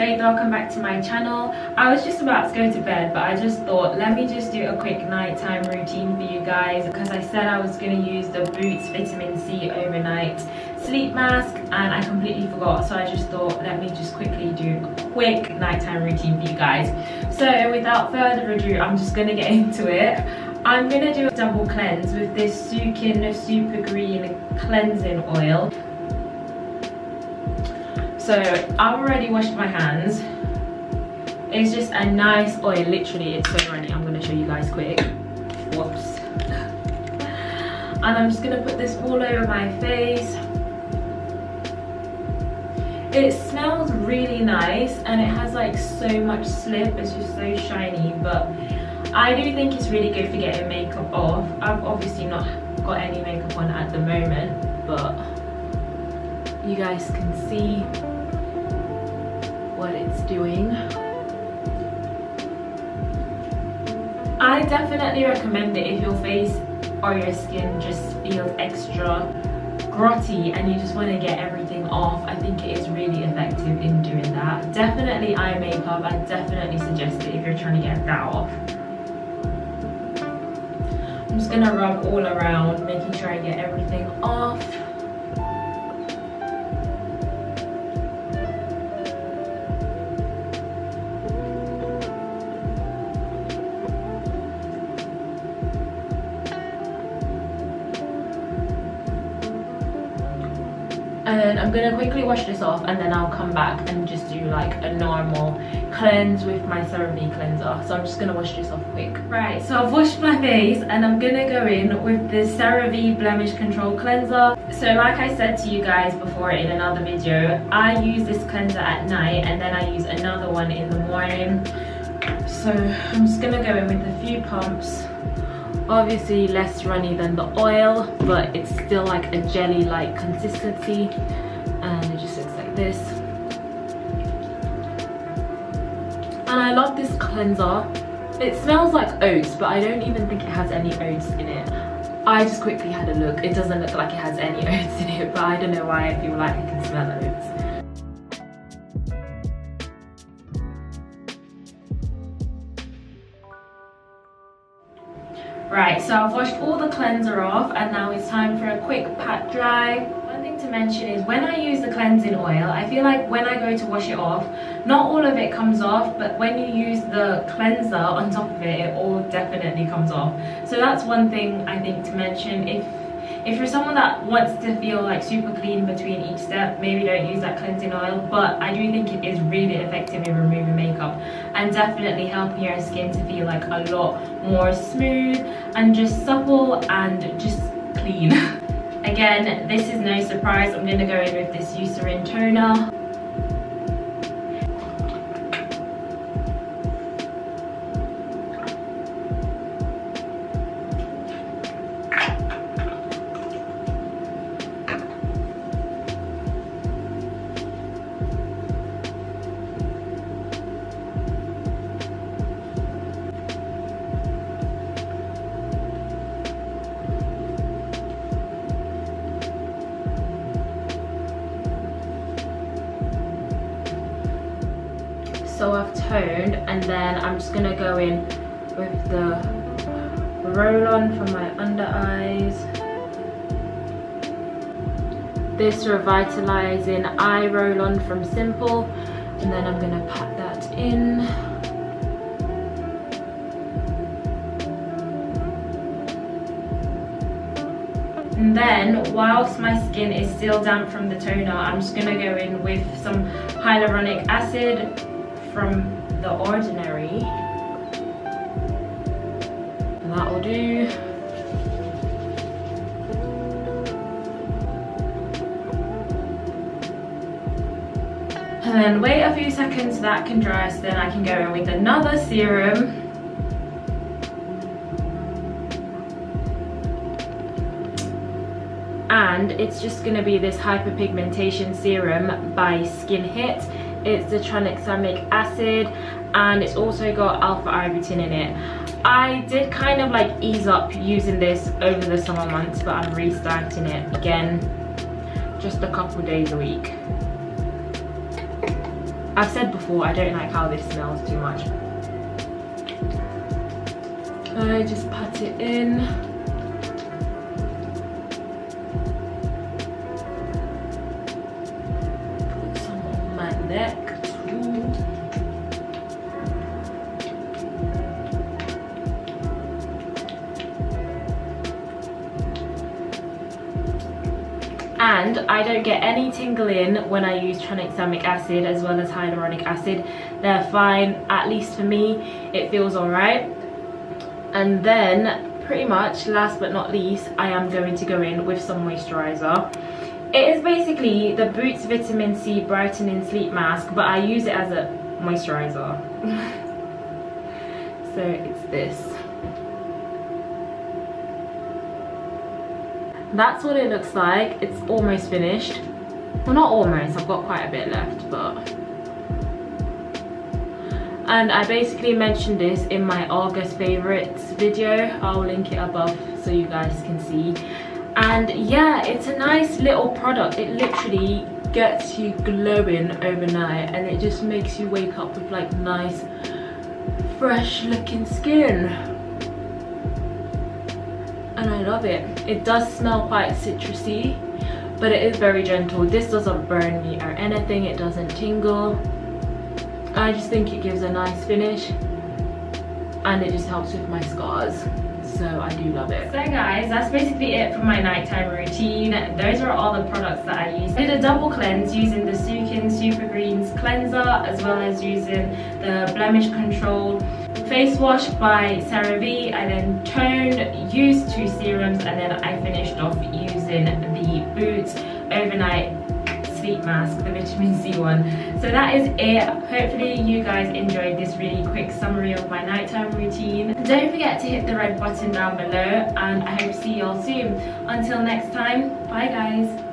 Faith, welcome back to my channel. I was just about to go to bed but I just thought let me just do a quick nighttime routine for you guys because I said I was going to use the Boots Vitamin C overnight sleep mask and I completely forgot so I just thought let me just quickly do a quick nighttime routine for you guys. So without further ado I'm just going to get into it. I'm going to do a double cleanse with this Sukin Super Green Cleansing Oil. So I've already washed my hands. It's just a nice oil, literally it's so runny. I'm gonna show you guys quick. Whoops. And I'm just gonna put this all over my face. It smells really nice and it has like so much slip, it's just so shiny, but I do think it's really good for getting makeup off. I've obviously not got any makeup on at the moment, but you guys can see what it's doing. I definitely recommend it if your face or your skin just feels extra grotty and you just want to get everything off. I think it is really effective in doing that. Definitely eye makeup, I definitely suggest it if you're trying to get that off. I'm just gonna rub all around, making sure I get everything off. And I'm gonna quickly wash this off and then I'll come back and just do like a normal cleanse with my CeraVe cleanser. So I'm just gonna wash this off quick. Right so I've washed my face and I'm gonna go in with the CeraVe blemish control cleanser. So like I said to you guys before in another video I use this cleanser at night and then I use another one in the morning. So I'm just gonna go in with a few pumps obviously less runny than the oil but it's still like a jelly like consistency. And it just looks like this. And I love this cleanser. It smells like oats but I don't even think it has any oats in it. I just quickly had a look. It doesn't look like it has any oats in it but I don't know why I feel like I can smell oats Right, so I've washed all the cleanser off and now it's time for a quick pat dry. One thing to mention is when I use the cleansing oil, I feel like when I go to wash it off, not all of it comes off, but when you use the cleanser on top of it, it all definitely comes off. So that's one thing I think to mention. If if you're someone that wants to feel like super clean between each step, maybe don't use that cleansing oil, but I do think it is really effective in removing makeup and definitely helping your skin to feel like a lot more smooth and just supple and just clean. Again, this is no surprise, I'm gonna go in with this Eucerin toner. So I've toned and then I'm just gonna go in with the roll-on for my under eyes. This revitalizing eye roll-on from Simple and then I'm gonna pat that in. And then, whilst my skin is still damp from the toner, I'm just gonna go in with some hyaluronic acid from The Ordinary. And that will do. And then wait a few seconds that can dry so then I can go in with another serum. And it's just gonna be this hyperpigmentation serum by Skin Hit it's the tranexamic acid and it's also got alpha arbutin in it i did kind of like ease up using this over the summer months but i'm restarting it again just a couple days a week I've said before, I don't like how this smells too much. I just pat it in. Neck. And I don't get any tingling when I use tranexamic acid as well as hyaluronic acid. They're fine at least for me it feels all right and then pretty much last but not least I am going to go in with some moisturizer it is basically the Boots Vitamin C Brightening Sleep Mask but I use it as a moisturizer. So it's this. That's what it looks like. It's almost finished. Well not almost. I've got quite a bit left but. And i basically mentioned this in my august favorites video. I'll link it above so you guys can see and yeah it's a nice little product it literally gets you glowing overnight and it just makes you wake up with like nice fresh looking skin and I love it. It does smell quite citrusy, but it is very gentle. This doesn't burn me or anything. It doesn't tingle. I just think it gives a nice finish and it just helps with my scars so I do love it. So guys, that's basically it for my nighttime routine. Those are all the products that I use. I did a double cleanse using the Sukin Super Greens cleanser as well as using the Blemish Control face wash by CeraVe. I then toned, used two serums and then I finished off using the Boots Overnight sleep mask, the vitamin C one. So that is it. Hopefully you guys enjoyed this really quick summary of my nighttime routine. Don't forget to hit the red button down below and I hope to see you all soon. Until next time, bye guys.